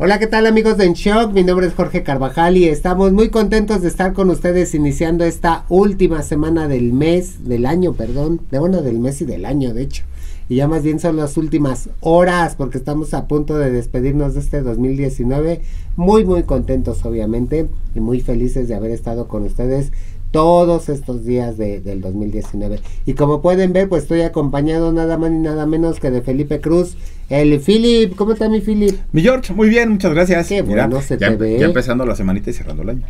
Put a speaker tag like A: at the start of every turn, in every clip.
A: Hola, ¿qué tal amigos de En Shock? Mi nombre es Jorge Carvajal y estamos muy contentos de estar con ustedes iniciando esta última semana del mes, del año, perdón, de bueno, del mes y del año, de hecho. Y ya más bien son las últimas horas porque estamos a punto de despedirnos de este 2019. Muy, muy contentos obviamente y muy felices de haber estado con ustedes todos estos días de, del 2019. Y como pueden ver, pues estoy acompañado nada más ni nada menos que de Felipe Cruz. El Philip, ¿cómo está mi Philip?
B: Mi George, muy bien, muchas gracias.
A: Qué
B: Mira,
A: bueno se
B: ya,
A: te ve.
B: ya empezando la semanita y cerrando el año.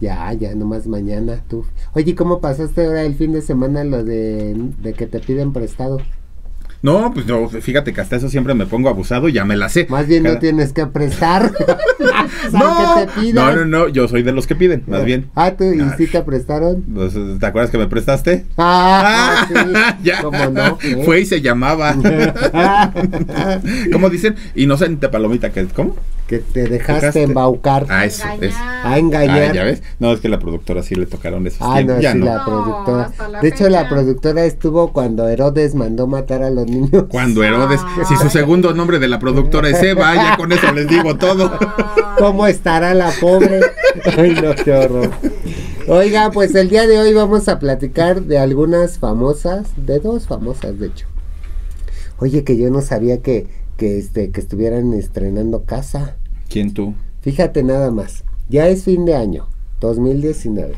A: Ya, ya, nomás mañana tú. Oye, ¿cómo pasaste ahora el fin de semana lo de, de que te piden prestado?
B: No, pues no, fíjate que hasta eso siempre me pongo abusado y ya me la sé.
A: Más bien no tienes que prestar.
B: no,
A: que te pidan.
B: no, no, no, yo soy de los que piden, más bien.
A: Ah, ¿tú y
B: Ah.
A: sí te prestaron?
B: Pues, ¿Te acuerdas que me prestaste?
A: Ah, sí.
B: ya.
A: ¿Cómo no? ¿Eh?
B: Fue y se llamaba. ¿Cómo dicen? Inocente palomita, que ¿cómo?
A: que te dejaste,
B: Dejaste-
A: embaucar.
B: Ah, eso,
C: Engañar.
B: es.
A: a engañar.
B: Ah, ya ves. No, es que la productora sí le tocaron esos
A: Ah,
B: tiempos.
A: no,
B: ya
A: sí,
B: no.
A: la productora.
C: la
A: de hecho, la productora estuvo cuando Herodes mandó matar a los niños.
B: Cuando Herodes,
C: Ah.
B: si su segundo nombre de la productora es Eva, ya con eso les digo todo.
A: ¿Cómo estará la pobre? Ay, no, qué horror. Oiga, pues el día de hoy vamos a platicar de algunas famosas, de dos famosas, de hecho. Oye, que yo no sabía que, que, este, que estuvieran estrenando casa.
B: ¿Quién tú?
A: Fíjate nada más, ya es fin de año, 2019.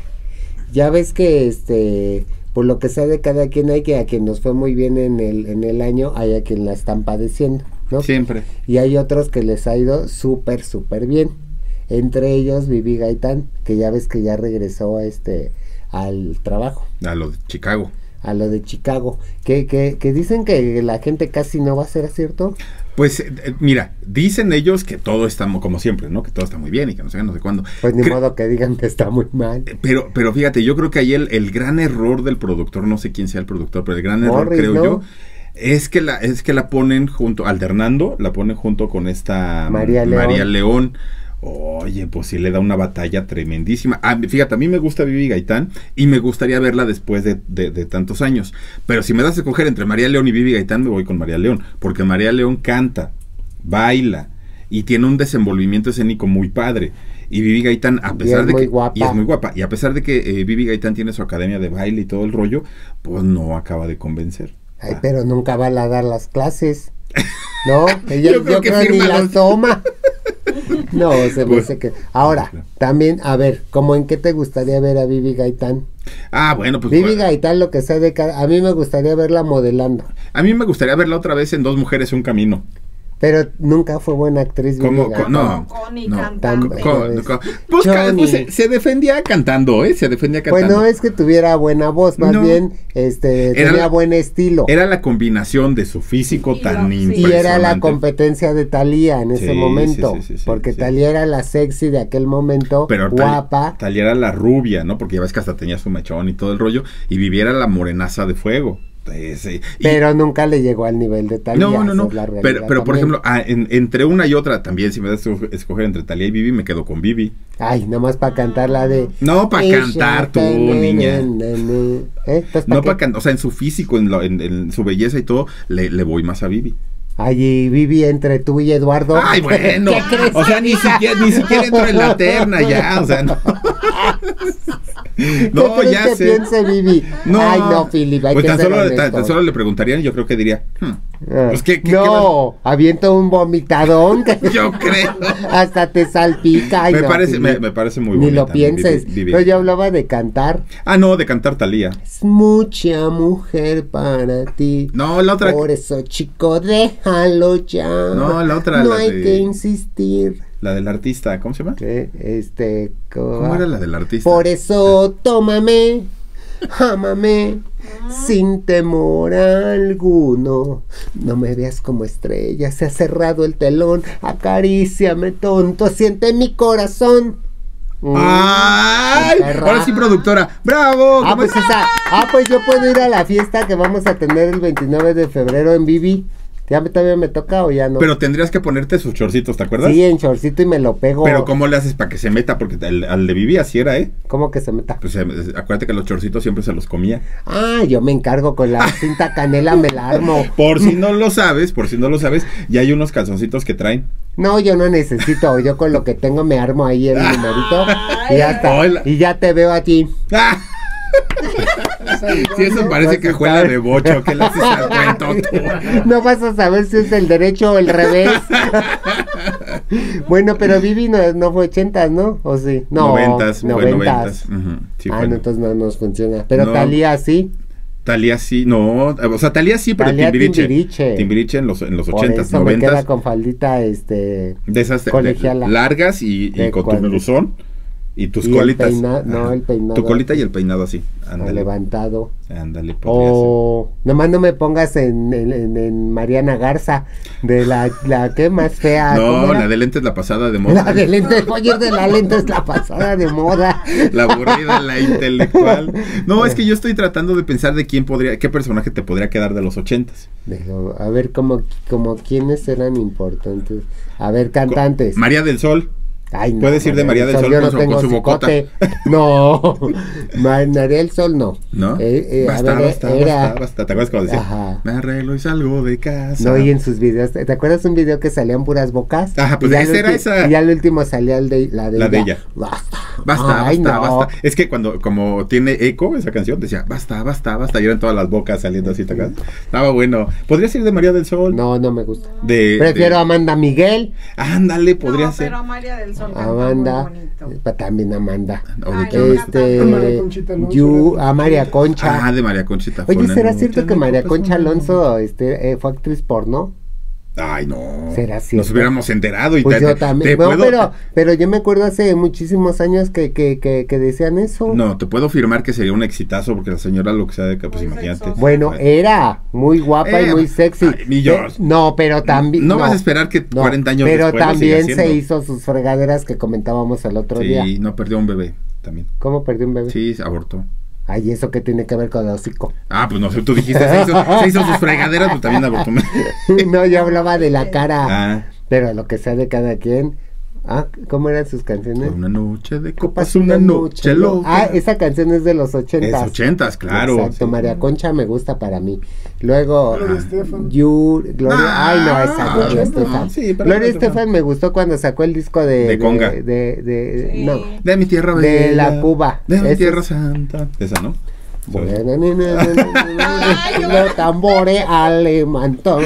A: Ya ves que este por lo que sea de cada quien hay que a quien nos fue muy bien en el en el año, hay a quien la están padeciendo, ¿no?
B: Siempre.
A: Y hay otros que les ha ido súper súper bien. Entre ellos Vivi Gaitán, que ya ves que ya regresó a este al trabajo,
B: A lo de Chicago.
A: A lo de Chicago, que, que, que dicen que la gente casi no va a ser cierto.
B: Pues eh, eh, mira, dicen ellos que todo está mo- como siempre, ¿no? Que todo está muy bien y que no sé, no sé cuándo.
A: Pues ni
B: Cre-
A: modo que digan que está muy mal.
B: Pero, pero fíjate, yo creo que ahí el, el gran error del productor, no sé quién sea el productor, pero el gran error, creo
A: ¿no?
B: yo, es que la, es que la ponen junto, alternando, la ponen junto con esta
A: María León.
B: María León. Oye, pues sí le da una batalla tremendísima. Ah, fíjate, a mí me gusta Vivi Gaitán y me gustaría verla después de, de- de tantos años. Pero si me das a escoger entre María León y Vivi Gaitán, me voy con María León. Porque María León canta, baila y tiene un desenvolvimiento escénico muy padre. Y Vivi Gaitán, a pesar
A: es
B: de que.
A: guapa.
B: Y es muy guapa. Y a pesar de que eh, Vivi Gaitán tiene su academia de baile y todo el rollo, pues no acaba de convencer.
A: Ay,
B: Ah.
A: pero nunca va a dar las clases. No, ella
B: Yo
A: yo
B: creo
A: creo,
B: que
A: ni las toma. No, se me hace que. Ahora, también, a ver, ¿cómo en qué te gustaría ver a Vivi Gaitán?
B: Ah, bueno, pues.
A: Vivi Gaitán, lo que sea de cada. A mí me gustaría verla modelando.
B: a mí me gustaría verla otra vez en Dos Mujeres, Un Camino.
A: Pero nunca fue buena actriz.
B: No.
C: Con ni
B: no.
C: cantando.
A: Tan-
B: Co-
A: Pues,
B: co- pues, pues, se, se defendía cantando, ¿eh? Se defendía
A: Pues
B: cantando.
A: no es que tuviera buena voz, más
B: No.
A: bien este
B: Era
A: tenía
B: la-
A: buen estilo.
B: Era la combinación de su físico
C: Y
B: tan
C: lo- sí.
A: y era la
B: impresionante.
A: competencia de Talía en ese momento.
B: sí, sí, sí, sí,
A: porque
B: sí.
A: Talía era la sexy de aquel momento,
B: Pero Tal-
A: guapa.
B: Talía era la rubia, ¿no? Porque ya ves que hasta tenía su mechón y todo el rollo. Y viviera la morenaza de fuego. Y-
A: Pero nunca le llegó al nivel de Talía.
B: no, no, no. Pero, pero por ejemplo, ah, en- entre una y otra también, si me das a escoger entre Talía y Vivi, me quedo con Vivi.
A: Ay, nada más para cantar la de.
B: No, para cantar tú, niña.
A: ¿Eh? Entonces, ¿pa'
B: No para cantar, o sea, en su físico, en, lo- en- en su belleza y todo, le, le voy más a Vivi.
A: Ay, y Vivi entre tú y Eduardo.
B: Ay, bueno.
A: ¿Qué crees?
B: O sea, ni siquiera, ni siquiera entro en la terna ya, o sea, no. No,
A: ¿Qué
B: ya
A: que
B: sé.
A: piense Vivi?
B: No.
A: Ay, no, Philip, hay
B: Pues
A: que
B: tan
A: ser
B: solo, tan- tan solo le preguntarían y yo creo que diría, hmm,
A: Ah,
B: pues, ¿qué- qué- qué
A: no, aviento un vomitadón
B: yo creo.
A: hasta te salpica. Ay,
B: me,
A: no,
B: parece, me, me parece muy
A: Ni
B: bonita.
A: lo pienses.
B: Vivi- Vivi.
A: Pero yo hablaba de cantar.
B: Ah, no, de cantar Talía.
A: Es mucha mujer para ti.
B: No, la otra,
A: Por eso, chico, déjalo ya.
B: No, la otra,
A: No
B: la
A: hay
B: de-
A: que insistir.
B: La del artista, ¿cómo se llama?
A: Este. co-
B: ¿Cómo era la del artista?
A: Por eso, tómame, ámame, sin temor alguno. No me veas como estrella, se ha cerrado el telón. Acaríciame, tonto, siente mi corazón. Mm.
B: ¡Ay! Ahora sí, productora. ¡Bravo!
A: Ah,
B: ¿Cómo
A: pues esa. Ah, pues yo puedo ir a la fiesta que vamos a tener el 29 de febrero en Vivi. ¿Ya me- todavía me toca o ya no?
B: Pero tendrías que ponerte sus chorcitos, ¿te acuerdas?
A: Sí, en shortcito y me lo pego.
B: Pero ¿cómo le haces para que se meta? Porque al, al de Vivi así era, ¿eh?
A: ¿Cómo que se meta?
B: Pues eh, acuérdate que los chorcitos siempre se los comía.
A: Ah, yo me encargo con la cinta canela, me la armo.
B: Por si no lo sabes, por si no lo sabes, ya hay unos calzoncitos que traen.
A: No, yo no necesito, yo con lo que tengo me armo ahí el numerito y ya está.
B: Hola.
A: Y ya te veo a ti.
B: Si eso parece
A: a
B: cajuela de bocho, ¿qué le haces al cuento tú?
A: No vas a saber si es el derecho o el revés. bueno, pero Vivi no, no fue ochentas, ¿no? ¿O sí? No,
B: noventas, fue
A: noventas.
B: noventas. Ujú, sí,
A: ah,
B: fue.
A: no, entonces no nos funciona. Pero
B: No.
A: Talía sí.
B: Talía sí, no, o sea, Talía sí, pero
A: Thalía
B: Timbiriche.
A: Timbiriche.
B: Timbiriche en los, en los
A: Por
B: ochentas,
A: eso me queda
B: noventas.
A: con faldita, este...
B: De esas
A: colegiala.
B: largas y, y
A: De
B: con tu
A: cuadro.
B: Y tus
A: Y el
B: colitas.
A: peina- no, el peinado
B: Tu colita y el peinado así. Ándale.
A: levantado.
B: Ándale,
A: O nomás no me pongas en, en, Mariana Garza, de la, la que más fea.
B: ser.
A: ¿cómo
B: No, la de lentes la pasada de moda.
A: La de lentes, oye, de la lente es la pasada de moda.
B: La aburrida, la intelectual. No, es que yo estoy tratando de pensar de quién podría, qué personaje te podría quedar de los ochentas.
A: A ver, como, como quiénes eran importantes. A ver, cantantes.
B: María del Sol.
A: Ay, no,
B: Puedes ir de María del Sol
A: yo
B: con
A: no
B: su-
A: tengo
B: con su bocota.
A: No, María del Sol no.
B: ¿No?
A: Eh, eh, a
B: basta,
A: ver,
B: basta,
A: era-
B: basta, basta. ¿Te acuerdas cuando decía?
A: Ajá.
B: Me arreglo y salgo de casa.
A: No, y en sus videos, ¿te acuerdas un video que salían puras bocas?
B: Ajá, pues esa era esa.
A: Y al último salía el de, la de
B: La de
A: ella.
B: ella.
A: Basta.
B: Basta,
A: Ay,
B: basta,
A: no.
B: basta. Es que cuando, como tiene eco esa canción, decía, basta, basta, basta. Y eran todas las bocas saliendo así, ¿te acuerdas? Estaba bueno. ¿Podría ser de María del Sol?
A: No, no me gusta.
B: De,
A: Prefiero
B: de-
A: a Amanda Miguel.
B: Ándale, podría
C: no,
B: ser.
C: pero María del Sol canta
A: Amanda. eh, También Amanda.
B: O de
C: Ay,
A: Este.
D: A María Alonso,
A: a María Concha.
B: Ah, de María Conchita.
A: Oye, ¿será cierto que María Concha Alonso este, eh, fue actriz porno?
B: Ay, no.
A: ¿Será cierto?
B: Nos hubiéramos enterado y
A: Pues
B: te-
A: yo también.
B: te
A: No,
B: puedo-
A: pero, pero yo me acuerdo hace muchísimos años que, que, que, que decían eso.
B: No, te puedo afirmar que sería un exitazo porque la señora lo que sea de que, pues
C: Muy
B: imagínate.
A: Bueno, era muy guapa y muy sexy.
B: ay.
A: Eh, no, pero también.
B: No vas a esperar que 40 años
A: Pero
B: después lo siga
A: también se hizo sus fregaderas que comentábamos el otro día.
B: Sí, no perdió un bebé también.
A: ¿Cómo perdió un bebé?
B: Sí, abortó.
A: Ay, ¿eso qué tiene que ver con el hocico?
B: Ah, pues no sé, tú dijiste, se hizo, se hizo sus fregaderas, pues también abortó.
A: no, yo hablaba de la cara.
B: Ah,
A: Pero lo que sea de cada quien. Ah, ¿cómo eran sus canciones?
B: una noche de copas,
A: Copas
B: una noche loca.
A: Ah, esa canción es de los
B: Es
A: ochentas.
B: ochentas, claro.
A: Exacto,
B: sí.
A: María Concha me gusta para mí. Luego,
D: Gloria
A: ah,
D: Estefan.
A: You, Gloria,
B: Ah,
A: ay no, esa Gloria Estefan.
B: sí,
A: Gloria Estefan me gustó cuando sacó el disco de...
B: De conga.
A: De, de-
C: Sí.
A: no.
B: De mi tierra
A: De
B: bella,
A: la Cuba.
B: De mi tierra santa. Esa, ¿no?
A: Los tambores alemantón.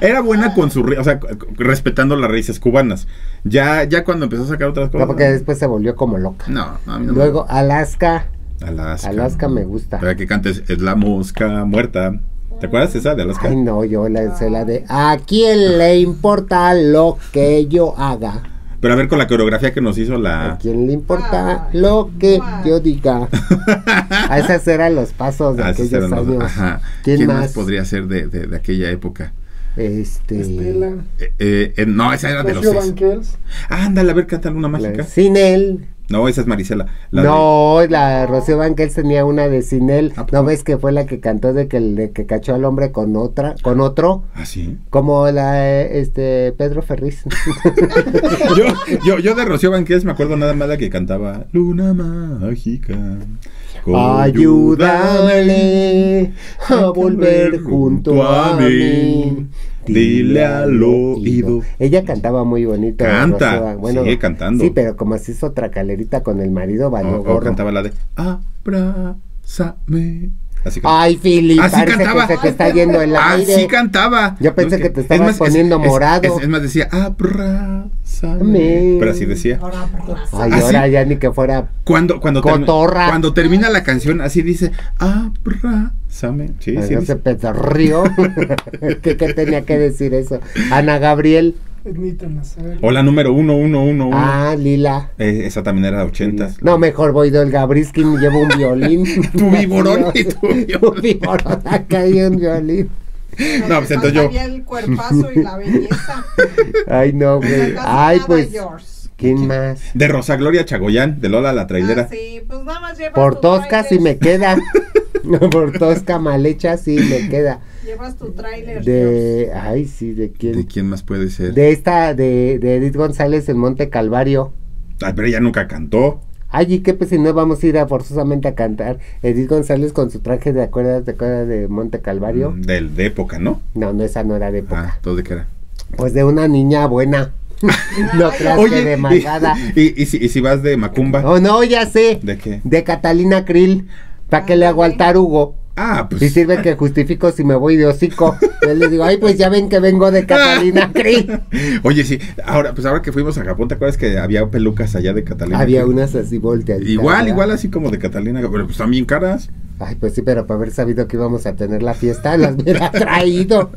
B: Era buena con su, o sea, respetando las raíces cubanas. Ya, ya cuando empezó a sacar otras cosas.
A: No, porque después se volvió como loca.
B: No, no, a mí no
A: Luego, Alaska.
B: me Alaska.
A: Alaska me gusta.
B: Para que cantes Es la mosca muerta. ¿Te acuerdas esa de Alaska?
A: Ay, no, yo la sé la de ¿A quién le importa lo que yo haga?
B: Pero a ver con la coreografía que nos hizo
A: ¿A
B: la.
A: quién le importa
C: Ay,
A: lo que
C: ay.
A: yo diga? A esas eran los pasos de
B: Ah, esos
A: aquellos
B: eran los-
A: años.
B: ajá.
A: ¿Quién, más?
B: podría ser de, de, de aquella época?
A: Este.
D: Estela.
B: Eh, eh, eh, no, esa era de los.
D: Banquels.
B: Ándale, a ver, cántale una mágica.
A: la- Sin él.
B: No, esa es Marisela. La de-
A: no, la Rocío Banquels tenía una de Sin él.
B: ¿A poco?
A: ¿No ves que fue la que cantó de que, de que cachó al hombre con otra, con otro?
B: ¿Ah, sí?
A: Como la, este, Pedro Ferriz.
B: yo, yo, yo de Rocío Banqués me acuerdo nada más la que cantaba Luna Mágica.
A: Ayúdale a volver junto a mí.
B: Dile al oído.
A: Ella cantaba muy bonito.
B: Canta,
A: bueno,
B: sigue cantando.
A: Sí, pero como se hizo otra calerita con el marido, valió gorro.
B: cantaba la de Abrázame. Así que.
A: Ay, Philip,
B: Así
A: parece
B: cantaba.
A: que se te está yendo el aire.
B: Así cantaba.
A: Yo pensé que te
B: es
A: estabas
B: más,
A: poniendo
B: es-
A: morado.
B: Es, es más, decía abrázame. Pero así decía.
A: Ay,
B: ¿Ah,
A: ahora
B: sí?
A: ya ni que fuera.
B: Cuando, cuando, termi-
A: Cotorra.
B: cuando termina la canción, así dice, abrázame. Sí, sí,
A: no
B: dice.
A: se pedorrió. ¿Qué, ¿Qué tenía que decir eso? Ana Gabriel.
D: Ednita Nazario.
B: O la número uno, uno, uno, uno.
A: Ah, Lila.
B: Eh, esa también era de ochentas.
A: No, mejor voy del Gabriskin y llevo un violín.
B: Tu viborón y tu violín.
A: Tu viborón acá y un violín.
B: No, pues entonces yo-
C: el cuerpazo y la belleza.
A: Ay, no, güey. Ay, pues. ¿Quién más?
B: De Rosa Gloria Chagoyán, de Lola la trailera.
C: Ah, sí, pues nada más llevas
A: Por tosca sí me queda. Por tosca mal hecha sí me queda.
C: Llevas tu tráiler.
A: De, ay, sí, ¿de quién?
B: ¿De quién más puede ser?
A: De esta, de, de Edith González en Monte Calvario.
B: Ay, pero ella nunca cantó.
A: Ay, ¿y qué pues si no vamos a ir a forzosamente a cantar? Edith González con su traje de acuerdas, ¿te acuerdas de Monte Calvario?
B: Mm, Del, de época, ¿no?
A: No, no, esa no era de época.
B: Ah, ¿todo de qué era?
A: Pues de una niña buena. no creas que de malvada.
B: y, y, y si, y si vas de Macumba,
A: Oh, no, ya sé.
B: ¿de qué?
A: De Catalina Krill. ¿Para qué le hago al tarugo?
B: Ah, pues.
A: Y sirve que justifico si me voy de hocico. Yo le digo, ay, pues ya ven que vengo de Catalina Krill.
B: Oye, sí, ahora, pues ahora que fuimos a Japón, ¿te acuerdas que había pelucas allá de Catalina?
A: Había unas así volteadas.
B: Igual, igual así como de Catalina, pero pues también caras.
A: Ay, pues sí, pero para haber sabido que íbamos a tener la fiesta, las hubiera traído.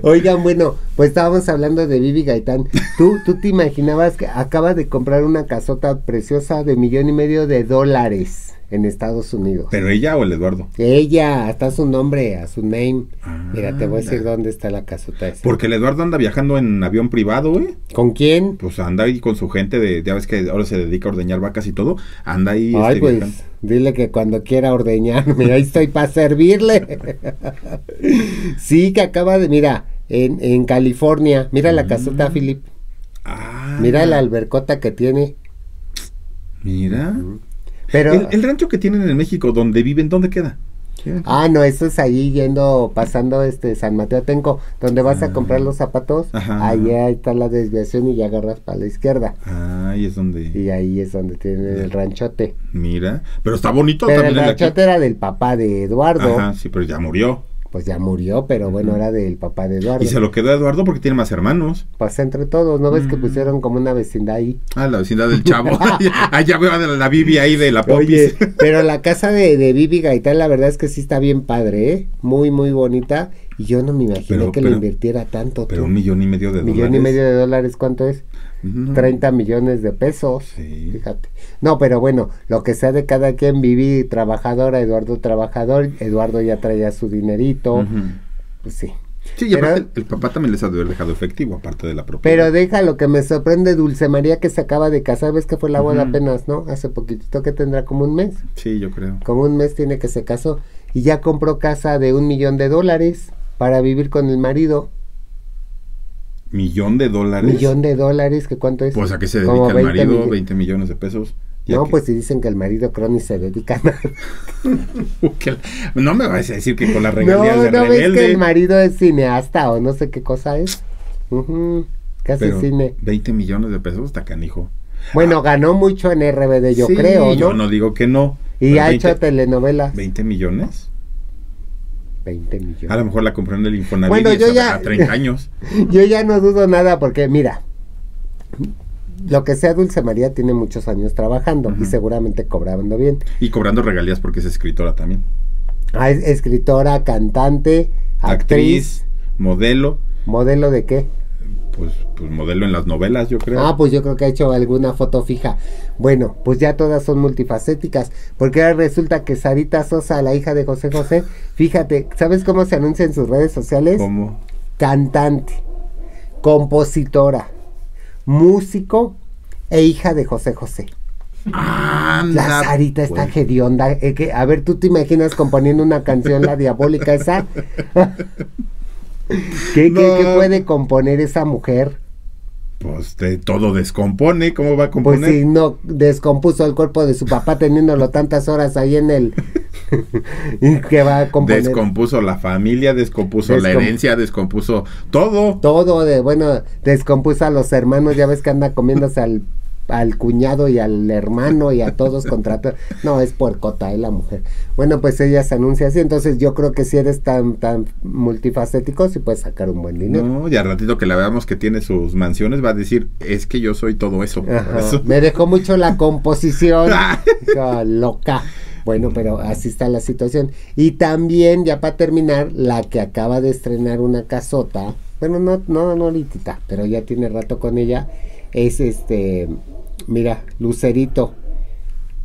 A: Oigan, bueno, pues estábamos hablando de Vivi Gaitán. ¿Tú, tú te imaginabas que acaba de comprar una casota preciosa de millón y medio de dólares en Estados Unidos?
B: Pero ella o el Eduardo.
A: Ella, hasta su nombre, a su name.
B: Ah,
A: Mira, te voy a decir dónde está la casota esa.
B: Porque el Eduardo anda viajando en avión privado, güey.
A: ¿Con quién?
B: Pues anda ahí con su gente de, ya ves que ahora se dedica a ordeñar vacas y todo. Anda ahí.
A: Ay,
B: este,
A: pues,
B: viajando.
A: dile que cuando quiera ordeñarme, ahí estoy para servirle. sí, que acaba de, mira, en, en California, mira la casota,
B: Mm.
A: Philip.
B: Ah,
A: Mira la albercota que tiene.
B: Mira.
A: Pero,
B: El, el rancho que tienen en México, donde viven, ¿dónde queda?
A: ah, no, eso es ahí yendo, pasando este San Mateo Tenco, donde vas a comprar los zapatos.
B: Ah. Ajá.
A: Ahí está la desviación y ya agarras para la izquierda.
B: Ah, ahí es donde.
A: Y ahí es donde tienen el ranchote.
B: Mira. Pero está bonito
A: Pero
B: también el aquí.
A: ranchote era del papá de Eduardo.
B: Ajá, sí, pero ya murió.
A: Pues ya murió, pero bueno, era del papá de Eduardo.
B: Y se lo quedó a Eduardo porque tiene más hermanos.
A: Pues entre todos, ¿no ves que
B: Mm.
A: pusieron como una vecindad ahí?
B: Ah, la vecindad del chavo. Allá veo a la, la Bibi ahí de la
A: Oye,
B: Popis.
A: pero la casa de, de Vivi Gaitán, la verdad es que sí está bien padre, ¿eh? Muy, muy bonita. Y yo no me imaginé
B: Pero-
A: que le
B: pero-
A: invirtiera tanto.
B: Pero
A: tú.
B: un millón y medio de
A: millón
B: dólares.
A: y medio de dólares, ¿cuánto es?
B: No.
A: 30 millones de pesos.
B: Sí.
A: Fíjate. No, pero bueno, lo que sea de cada quien, Vivi trabajadora, Eduardo trabajador, Eduardo ya traía su dinerito. Pues sí.
B: Sí, y
A: Pero-
B: aparte el, el papá también les ha de haber dejado efectivo, aparte de la propiedad.
A: Pero deja lo que me sorprende, Dulce María que se acaba de casar, ves que fue la boda apenas, ¿no? Hace poquitito que tendrá como un mes.
B: Sí, yo creo.
A: Como un mes tiene que se casó y ya compró casa de un millón de dólares para vivir con el marido.
B: Millón de dólares.
A: Millón de dólares, ¿que cuánto es?
B: Pues a qué se
A: Como
B: dedica el
A: 20
B: marido,
A: millones.
B: 20 millones de pesos.
A: No,
B: que-
A: pues si dicen que el marido creo ni se dedica a
B: no me vas a decir que con las regalías
A: No,
B: de
A: no ves
B: rebelde.
A: que el marido es cineasta o no sé qué cosa es. Ujú, que hace
B: pero
A: cine.
B: 20 millones de pesos está canijo.
A: Bueno, ganó mucho en RBD, yo
B: Sí,
A: creo, ¿no?
B: Yo no digo que no.
A: Y ha
B: 20
A: hecho telenovelas.
B: 20 millones.
A: 20 millones.
B: A lo mejor la compró en el Infonavit
A: Bueno, yo ya-
B: a 30 años.
A: Yo ya no dudo nada porque, mira, lo que sea Dulce María tiene muchos años trabajando y seguramente cobrando bien.
B: Y cobrando regalías porque es escritora también.
A: Ah, es escritora, cantante, actriz,
B: Actriz, modelo.
A: modelo de qué?
B: Pues, pues modelo en las novelas, yo creo.
A: Ah, pues yo creo que ha hecho alguna foto fija. Bueno, pues ya todas son multifacéticas, porque ahora resulta que Sarita Sosa, la hija de José José, fíjate, ¿sabes cómo se anuncia en sus redes sociales?
B: ¿Cómo?
A: Cantante, compositora, músico e hija de José José.
B: Anda,
A: La Sarita está
B: pues.
A: hedionda. eh, que, a ver, ¿tú te imaginas componiendo una canción, la diabólica esa? ¿Qué, qué-
B: No.
A: qué puede componer esa mujer?
B: Pues de todo descompone, ¿cómo va a
A: Pues
B: componer?
A: si no descompuso el cuerpo de su papá teniéndolo tantas horas ahí en el... ¿Y ¿Qué va a componer?
B: Descompuso la familia, descompuso la herencia, descompuso todo.
A: Todo de, bueno, descompuso a los hermanos, ya ves que anda comiéndose al, al cuñado y al hermano y a todos contra to- No, es puercota, es la mujer. Bueno, pues ella se anuncia así, entonces yo creo que si eres tan, tan multifacético, sí puedes sacar un buen dinero.
B: No, y al ratito que la veamos que tiene sus mansiones, va a decir, es que yo soy todo eso.
A: Me dejó mucho la composición. Loca. Bueno, pero así está la situación. Y también, ya para terminar, la que acaba de estrenar una casota, bueno, no, no, no ahorita, pero ya tiene rato con ella, es este, mira, Lucerito.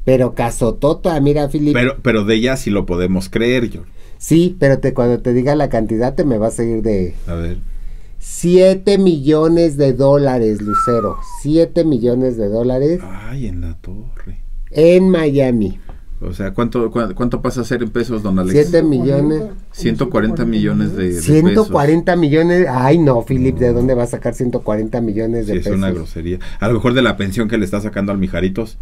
A: Pero casotota, mira, Filip.
B: Pero, pero de ella sí lo podemos creer, yo.
A: Sí, pero te, cuando te diga la cantidad te me vas a ir de
B: A ver.
A: 7 millones de dólares, Lucero. 7 millones de dólares
B: Ay, en la torre.
A: en Miami.
B: O sea, ¿cuánto, cua- cuánto pasa a ser en pesos, don Alex?
A: Siete millones.
B: 140 millones de, de
A: 140 millones. Ay, no, Philip, ¿de dónde va a sacar 140 millones
B: pesos.
A: de
B: Sí, es
A: pesos?
B: una grosería. A lo mejor de la pensión que le está sacando al Mijaritos.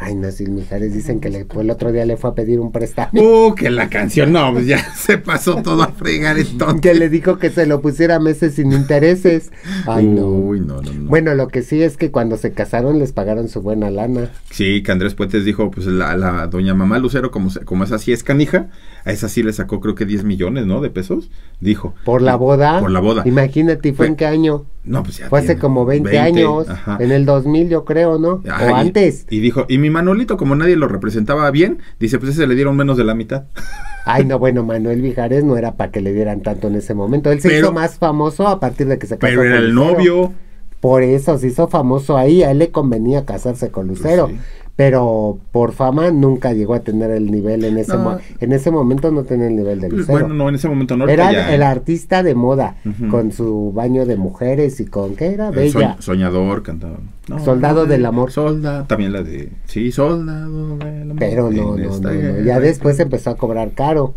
A: Ay, no, si Mijares dicen que le, pues, el otro día le fue a pedir un préstamo.
B: Uh, que la canción, no, pues ya se pasó todo a fregar entonces.
A: que le dijo que se lo pusiera meses sin intereses. Ay, no.
B: Uy, no, no, no.
A: Bueno, lo que sí es que cuando se casaron les pagaron su buena lana.
B: Sí, que Andrés Puentes dijo, pues la, la doña mamá Lucero, como, se- como esa sí es canija, a esa sí le sacó creo que 10 millones, ¿no? De pesos, dijo.
A: Por la boda.
B: Por la boda.
A: Imagínate, ¿y fue
B: Fue-
A: en qué año?
B: No, pues ya
A: Fue hace como 20, años.
B: ajá.
A: En el 2000 yo creo, ¿no?
B: Ajá,
A: o
B: y-
A: antes.
B: Y dijo, y mi Manolito, como nadie lo representaba bien, dice, pues ese le dieron menos de la mitad.
A: Ay, no, bueno, Manuel Vijares no era para que le dieran tanto en ese momento. Él se
B: Pero-
A: hizo más famoso a partir de que se casó
B: Pero era
A: con
B: el
A: Lucero.
B: novio.
A: Por eso se hizo famoso ahí. A él le convenía casarse con Lucero.
B: Pues sí.
A: Pero por fama nunca llegó a tener el nivel en ese
B: No.
A: mo- en ese momento no tenía el nivel de
B: Pues,
A: Lucero.
B: bueno, no, en ese momento no.
A: era
B: ya-
A: el artista de moda, con su baño de mujeres y con ¿qué era?
B: el
A: Bella.
B: soñ- soñador cantaba. No,
A: Soldado del amor.
B: Solda, también la de. Sí, soldado del amor.
A: Pero no,
B: esta
A: no. Ya después empezó a cobrar caro.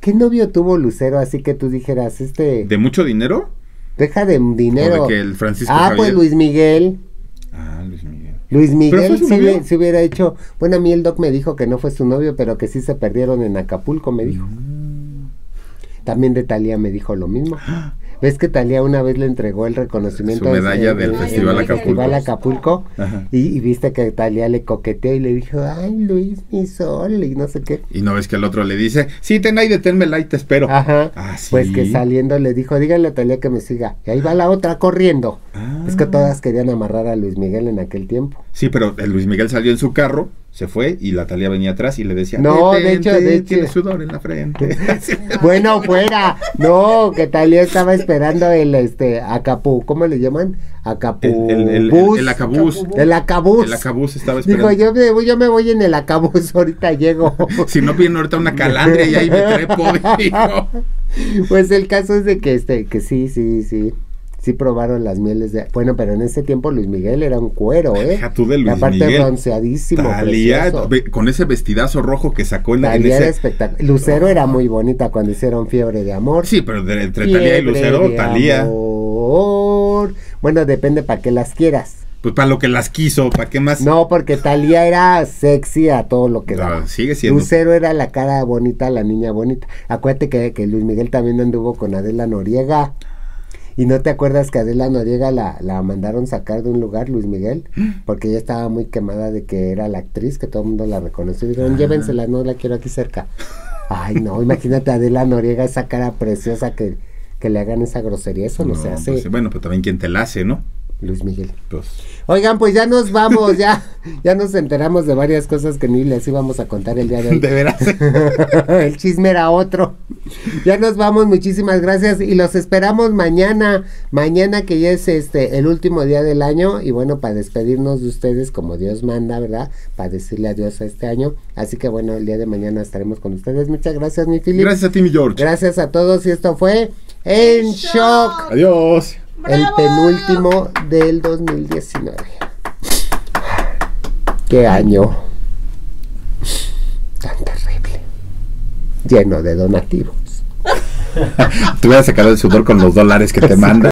A: ¿Qué novio tuvo Lucero así que tú dijeras, este,
B: ¿De mucho dinero?
A: deja de dinero?
B: ¿O de que el Francisco
A: ah, pues? Luis Miguel.
B: Ah, Luis Miguel.
A: Luis Miguel
B: su
A: se, hubiera hecho. Bueno, a mí el doc me dijo que no fue su novio, pero que sí se perdieron en Acapulco, me dijo.
B: Mm.
A: También de Talía me dijo lo mismo. ¿Ves que Talía una vez le entregó el reconocimiento
B: Su medalla del
C: Festival Acapulco.
A: Festival Acapulco? Y, y viste que Talía le coqueteó y le dijo, ay Luis, mi sol, y no sé qué.
B: Y no ves que el otro le dice, sí, ten ahí, deténmela ahí, te espero.
A: Ajá.
B: Ah, sí.
A: Pues que saliendo le dijo, díganle a Talía que me siga. Y ahí va la otra corriendo.
B: Ah.
A: Es que todas querían amarrar a Luis Miguel en aquel tiempo.
B: Sí, pero el Luis Miguel salió en su carro, se fue y la Talía venía atrás y le decía,
A: No,
B: "Detente,
A: de hecho- de hecho-
B: tiene sudor en la frente.
A: Bueno, fuera. No, que Talía estaba esperando el este Acapú, ¿cómo le llaman? Acapú.
B: el, el, el, el acabús.
A: El acabús.
B: El acabús estaba
A: Dijo,
B: esperando.
A: yo me, voy- yo me voy en el acabús, ahorita llego.
B: Si no viene ahorita una calandria y ahí me trepo, dijo.
A: Pues el caso es de que este, que sí, sí, sí. Sí probaron las mieles de. Bueno, pero en ese tiempo Luis Miguel era un cuero, ¿eh?
B: Deja tú de Luis
A: aparte
B: Miguel.
A: bronceadísimo.
B: Talía, con ese vestidazo rojo que sacó en, en
A: Talía era
B: ese...
A: espectacular. Lucero era muy bonita cuando hicieron Fiebre de Amor.
B: Sí, pero de- entre Talía y Lucero,
A: de
B: Talía,
A: amor. Bueno, depende para qué las quieras.
B: pues para lo que las quiso, ¿para qué más?
A: No, porque Talía era sexy a todo lo que
B: No,
A: daba.
B: sigue siendo.
A: Lucero era la cara bonita, la niña bonita. Acuérdate que, que Luis Miguel también anduvo con Adela Noriega. ¿Y no te acuerdas que Adela Noriega la, la mandaron sacar de un lugar, Luis Miguel? Porque ella estaba muy quemada de que era la actriz, que todo el mundo la reconoció. Y dijeron,
B: Ah.
A: llévensela, no la quiero aquí cerca. Ay, no, imagínate a Adela Noriega, esa cara preciosa que, que le hagan esa grosería. Eso no, se hace,
B: pues, bueno, pero también quien te la hace, ¿no?
A: Luis Miguel.
B: Pues,
A: Oigan, pues ya nos vamos, ya, ya nos enteramos de varias cosas que ni les íbamos a contar el día de hoy.
B: de veras.
A: el chisme era otro. Ya nos vamos, muchísimas gracias y los esperamos mañana, mañana que ya es este el último día del año y bueno, para despedirnos de ustedes como Dios manda, ¿verdad? Para decirle adiós a este año. Así que bueno, el día de mañana estaremos con ustedes. Muchas gracias, mi Philip.
B: Gracias a ti, mi George.
A: Gracias a todos y esto fue En Shock,
B: Adiós.
A: El penúltimo del 2019. Qué año tan terrible, lleno de donativos.
B: Te voy a sacar el sudor con los dólares que te manda.